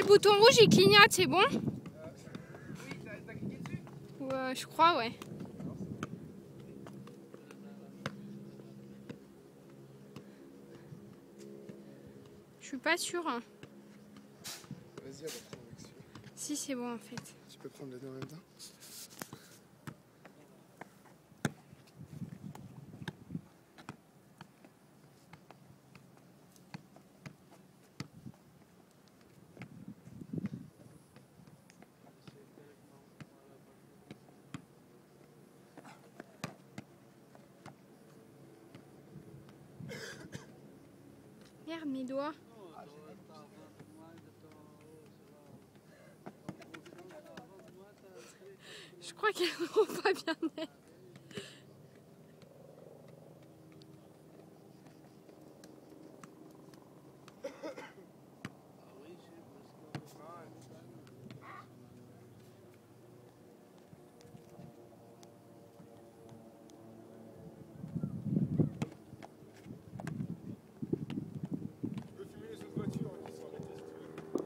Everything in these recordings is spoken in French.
Le bouton rouge, il clignote, c'est bon Oui, t'as cliqué dessus Ouais, je crois, ouais. Je suis pas sûre. hein. Vas-y, on va prendre avec celui-là. Si, c'est bon en fait. Tu peux prendre les deux en même temps? Mes. Je crois qu'elles vont pas bien net. Tu peux filmer les autres voitures qui sont arrêtées si tu veux.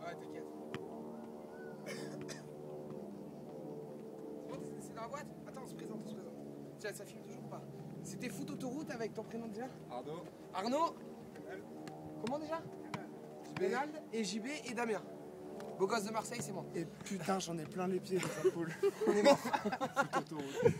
Ouais, t'inquiète. C'est bon, t'es- c'est dans la boîte Attends, on se présente, on se présente. Tiens, ça filme toujours pas. C'était Foot Autoroute avec ton prénom déjà Arnaud. Arnaud Comment déjà Benald et JB et Damien. Beau gosse de Marseille, c'est bon. Et putain, j'en ai plein les pieds, les épaules. On est mort. Foot autoroute.